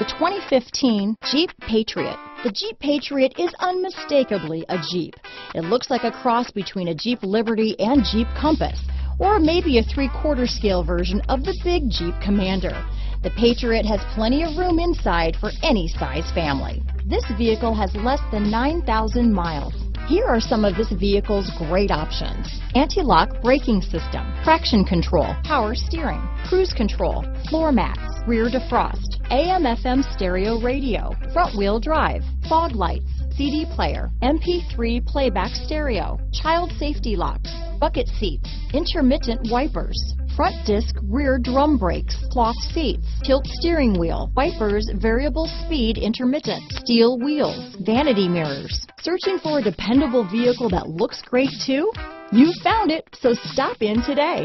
The 2015 Jeep Patriot. The Jeep Patriot is unmistakably a Jeep. It looks like a cross between a Jeep Liberty and Jeep Compass, or maybe a three-quarter scale version of the big Jeep Commander. The Patriot has plenty of room inside for any size family. This vehicle has less than 9,000 miles. Here are some of this vehicle's great options. Anti-lock braking system, traction control, power steering, cruise control, floor mats, rear defrost, AM FM stereo radio, front wheel drive, fog lights, CD player, MP3 playback stereo, child safety locks, bucket seats, intermittent wipers, front disc rear drum brakes, cloth seats, tilt steering wheel, wipers variable speed intermittent, steel wheels, vanity mirrors. Searching for a dependable vehicle that looks great too? You found it, so stop in today.